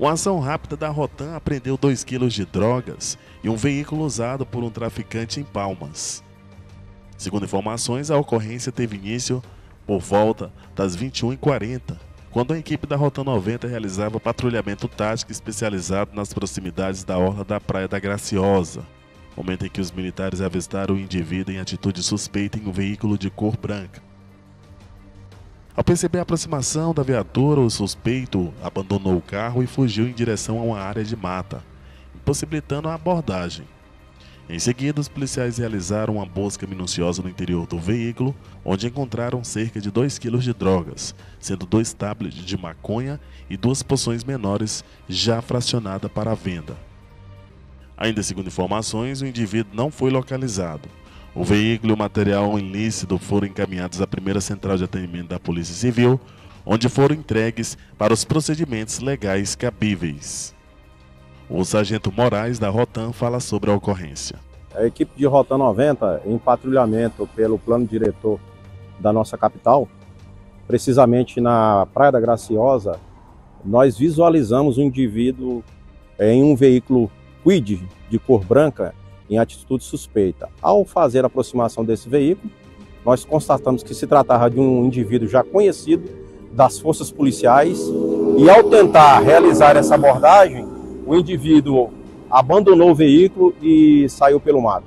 Uma ação rápida da Rotan apreendeu 2 quilos de drogas e um veículo usado por um traficante em Palmas. Segundo informações, a ocorrência teve início por volta das 21h40, quando a equipe da Rota 90 realizava patrulhamento tático especializado nas proximidades da orla da Praia da Graciosa, momento em que os militares avistaram o indivíduo em atitude suspeita em um veículo de cor branca. Ao perceber a aproximação da viatura, o suspeito abandonou o carro e fugiu em direção a uma área de mata, impossibilitando a abordagem. Em seguida, os policiais realizaram uma busca minuciosa no interior do veículo, onde encontraram cerca de 2 kg de drogas, sendo dois tablets de maconha e duas poções menores já fracionadas para a venda. Ainda segundo informações, o indivíduo não foi localizado. O veículo e o material ilícito foram encaminhados à primeira central de atendimento da Polícia Civil, onde foram entregues para os procedimentos legais cabíveis. O sargento Moraes, da Rotan, fala sobre a ocorrência. A equipe de Rotan 90, em patrulhamento pelo plano diretor da nossa capital, precisamente na Praia da Graciosa, nós visualizamos um indivíduo em um veículo Quid de cor branca em atitude suspeita. Ao fazer a aproximação desse veículo, nós constatamos que se tratava de um indivíduo já conhecido das forças policiais e ao tentar realizar essa abordagem, o indivíduo abandonou o veículo e saiu pelo mato.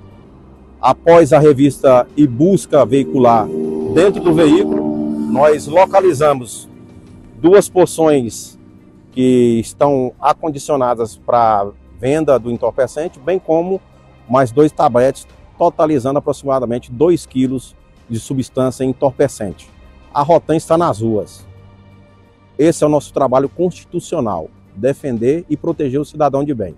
Após a revista e busca veicular dentro do veículo, nós localizamos duas porções que estão acondicionadas para venda do entorpecente, bem como mais dois tabletes, totalizando aproximadamente 2 quilos de substância entorpecente. A Rotan está nas ruas. Esse é o nosso trabalho constitucional defender e proteger o cidadão de bem.